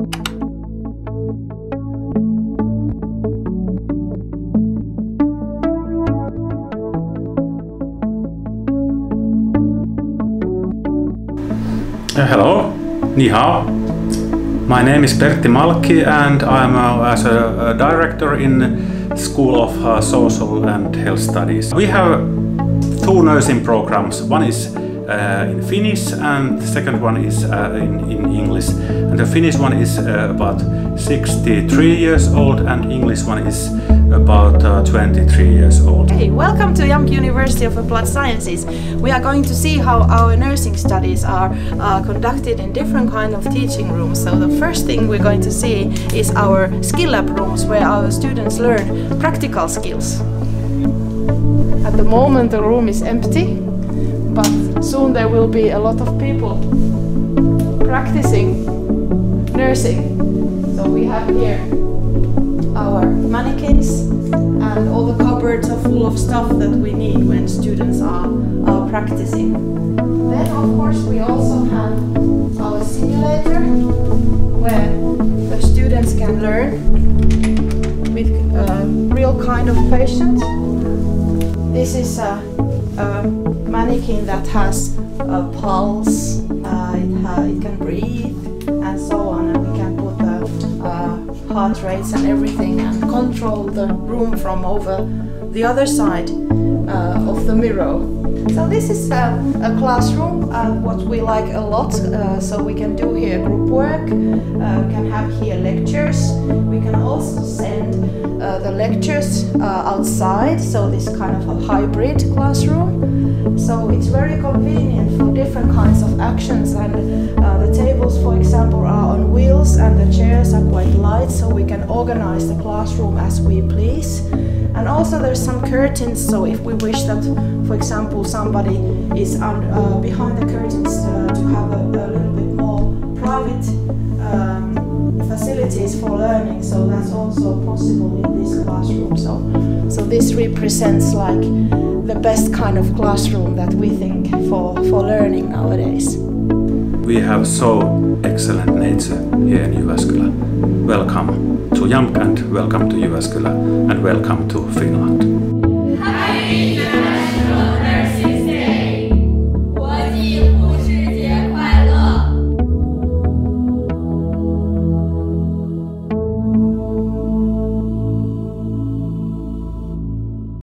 Uh, hello, ni hao. My name is Pertti Malki and I'm uh, as a, a, director in School of uh, Social and Health Studies. We have two nursing programs. One is in Finnish and the second one is uh, in, in English. And the Finnish one is uh, about 63 years old and English one is about uh, 23 years old. Hey, welcome to JAMK University of Applied Sciences. We are going to see how our nursing studies are uh, conducted in different kind of teaching rooms. So the first thing we're going to see is our skill lab rooms where our students learn practical skills. At the moment the room is empty, but soon there will be a lot of people practicing nursing. So we have here our mannequins and all the cupboards are full of stuff that we need when students are, are practicing. Then of course we also have our simulator where the students can learn with a real kind of patients. This is a, a mannequin that has a pulse, uh, it, ha it can breathe and so on and we can put the uh, heart rates and everything and control the room from over the other side uh, of the mirror. So this is uh, a classroom, uh, what we like a lot, uh, so we can do here group work, uh, can have here lectures, we can also send uh, the lectures outside, so this kind of a hybrid classroom. So it's very convenient for different kinds of actions and so we can organize the classroom as we please. And also there's some curtains, so if we wish that, for example, somebody is uh, behind the curtains uh, to have a, a, little bit more private um, facilities for learning, so that's also possible in this classroom. So, so this represents like the best kind of classroom that we think for, for learning nowadays. We have so excellent nature here in Jyväskylä. Welcome to JAMK and welcome to Jyväskylä and welcome to Finland.